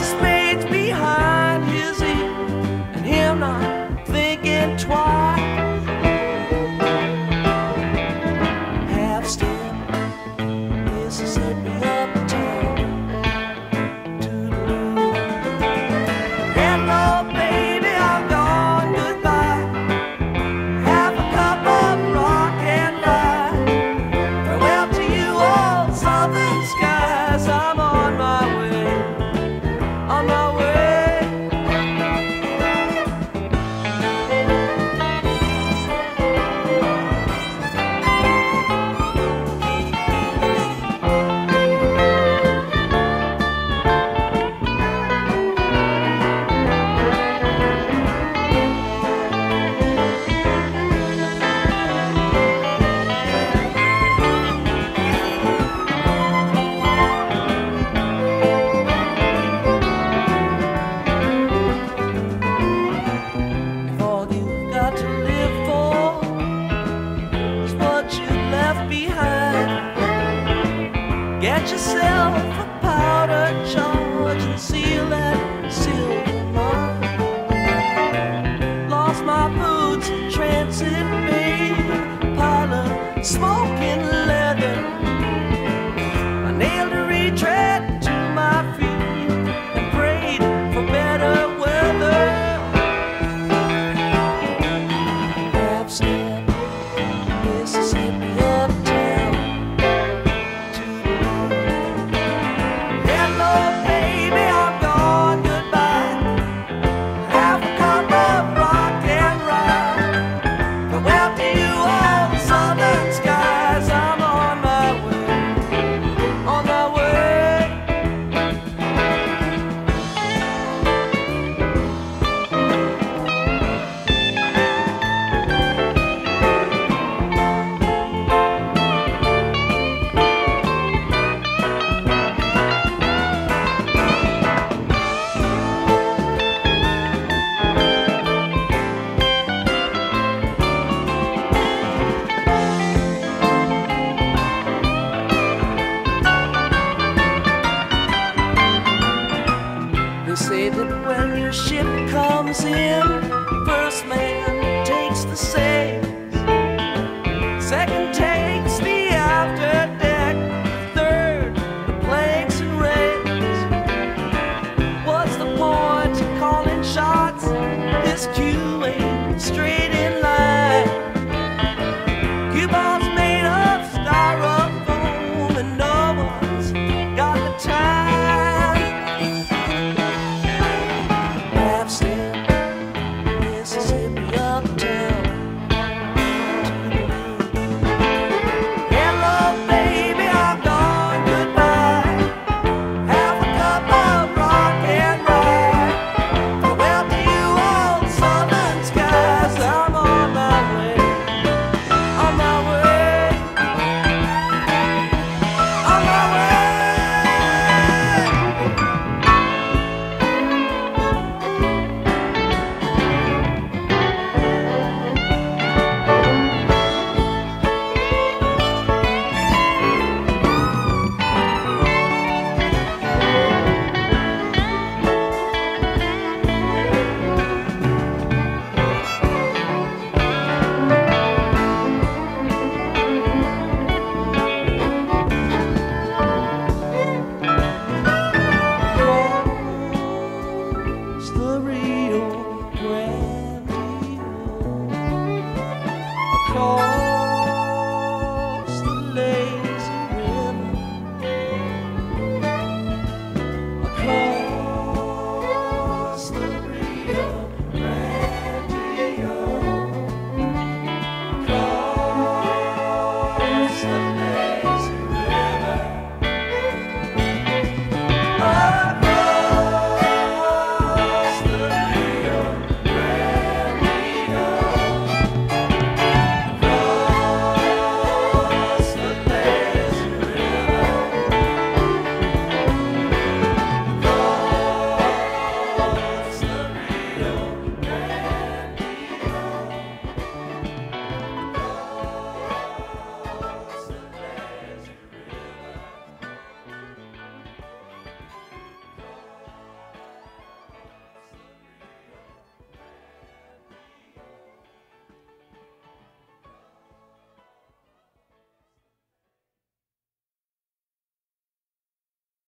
ace of behind his ear and him not thinking twice. Half step, this is yourself when your ship comes in. First mate.